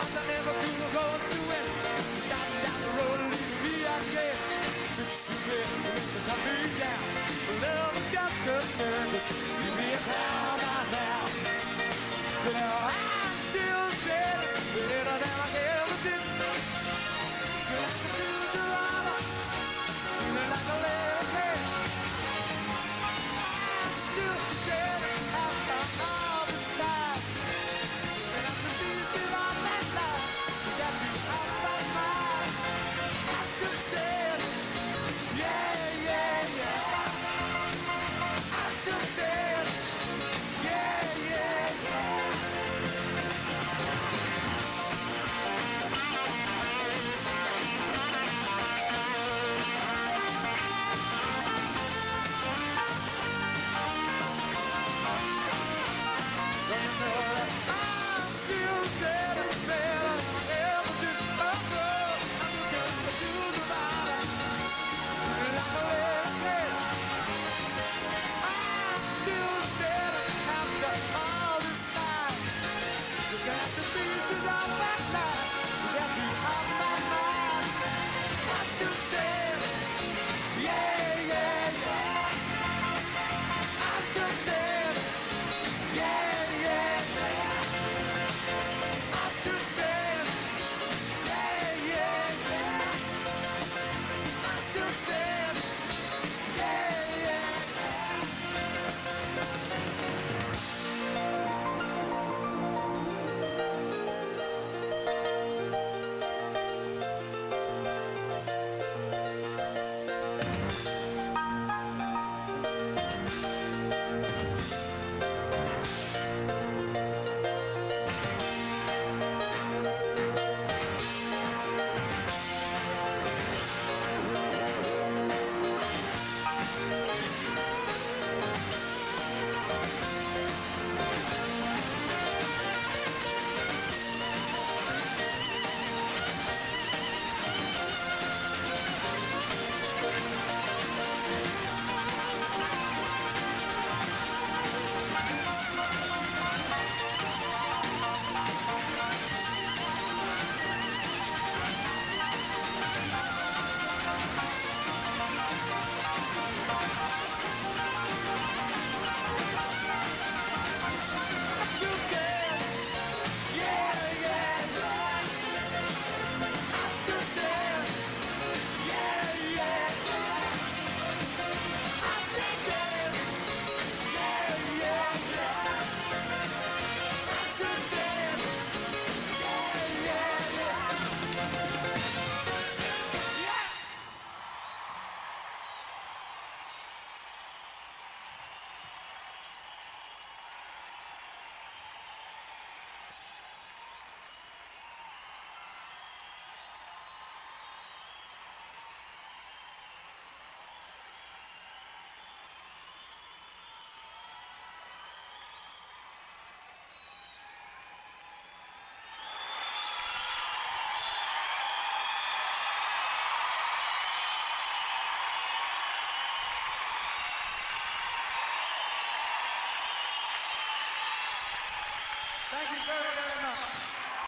what I never could go doing. Starting down the road, leave me again. Fixing it, making my beat down. Love just a service. Give me a pound by now. know.